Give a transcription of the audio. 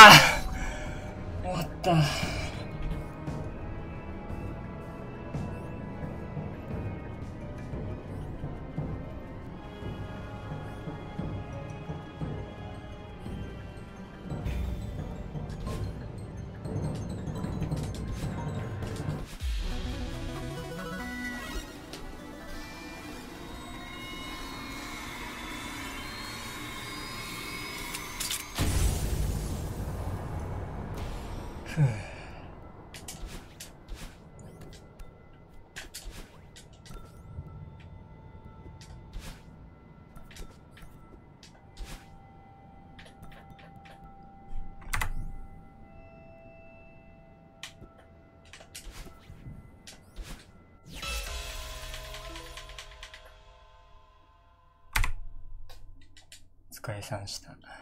あ終わった。ふうお疲れさんでした。